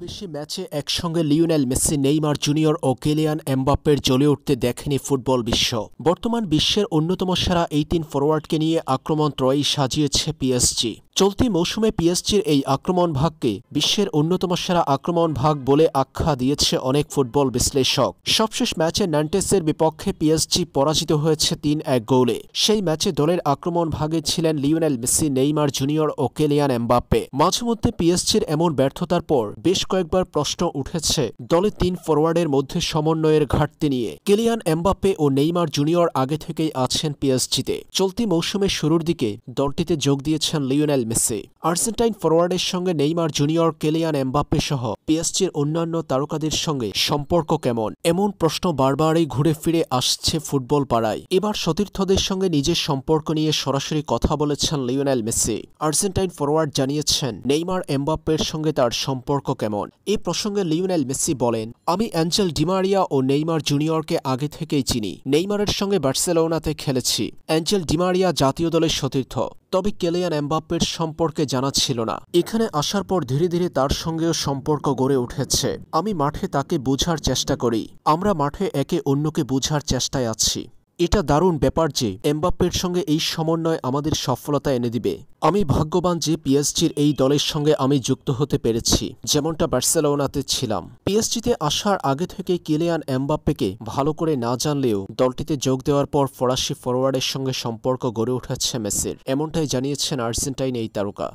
বেশি ম্যাচে একসঙ্গে লিওনেল মেসি, নেইমার জুনিয়র ও কেলিয়ান এমবাপ্পের জ্বলে উঠতে দেখেনি ফুটবল বিশ্ব। বর্তমান বিশ্বের অন্যতম সেরা এই তিন ফরোয়ার্ডকে নিয়ে আক্রমণ ত্রয়ী সাজিয়েছে পিএসজি। চলতি মৌসুমে পিএসজির এই আক্রমণ ভাগকে বিশ্বের অন্যতম সেরা আক্রমণ ভাগ বলে আখ্যা দিয়েছে অনেক ফুটবল বিশ্লেষক। সবশেষ ম্যাচে ন্যান্টেসের বিপক্ষে পিএসজি পরাজিত হয়েছে তিন এক গোলে। সেই ম্যাচে দলের আক্রমণ ভাগে ছিলেন লিওনেল মেসি, নেইমার জুনিয়র ও কেলিয়ান এমবাপ্পে। মাঝে মধ্যে পিএসজির এমন ব্যর্থতার পর বেশ কয়েকবার প্রশ্ন উঠেছে দলে তিন ফরওয়ার্ডের মধ্যে সমন্বয়ের ঘাটতি নিয়ে। কেলিয়ান এমবাপ্পে ও নেইমার জুনিয়র আগে থেকেই আছেন পিএসজিতে। চলতি মৌসুমের শুরুর দিকে দলটিতে যোগ দিয়েছেন লিওনেল মেসি। আর্জেন্টাইন ফরওয়ার্ডের সঙ্গে নেইমার জুনিয়র কেলিয়ান এমবাপ্পে সহ পিএসজির অন্যান্য তারকাদের সঙ্গে সম্পর্ক কেমন? এমন প্রশ্ন বারবারই ঘুরে ফিরে আসছে ফুটবল পাড়ায়। এবার সতীর্থদের সঙ্গে নিজের সম্পর্ক নিয়ে সরাসরি কথা বলেছেন লিওনেল মেসি। আর্জেন্টাইন ফরওয়ার্ড জানিয়েছেন, নেইমার এমবাপ্পের সঙ্গে তার সম্পর্ক কেমন? এ প্রসঙ্গে লিওনেল মেসি বলেন, আমি অ্যাঞ্জেল ডিমারিয়া ও নেইমার জুনিয়রকে আগে থেকেই চিনি। নেইমারের সঙ্গে বার্সেলোনাতে খেলেছি। অ্যাঞ্জেল ডিমারিয়া জাতীয় দলের সতীর্থ। তবে কেলিয়ান এমবাপ্পের সম্পর্কে জানা ছিল না। এখানে আসার পর ধীরে ধীরে তার সঙ্গেও সম্পর্ক গড়ে উঠেছে। আমি মাঠে তাকে বোঝার চেষ্টা করি। আমরা মাঠে একে অন্যকে বোঝার চেষ্টায় আছি। এটা দারুণ ব্যাপার যে এমবাপ্পের সঙ্গে এই সমন্বয় আমাদের সফলতা এনে দিবে। আমি ভাগ্যবান যে পিএসজির এই দলের সঙ্গে আমি যুক্ত হতে পেরেছি, যেমনটা বার্সেলোনাতে ছিলাম। পিএসজিতে আসার আগে থেকে কিলিয়ান এমবাপ্পেকে ভালো করে না জানলেও দলটিতে যোগ দেওয়ার পর ফরাসি ফরোয়ার্ডের সঙ্গে সম্পর্ক গড়ে উঠেছে মেসির, এমনটাই জানিয়েছেন আর্জেন্টাইন এই তারকা।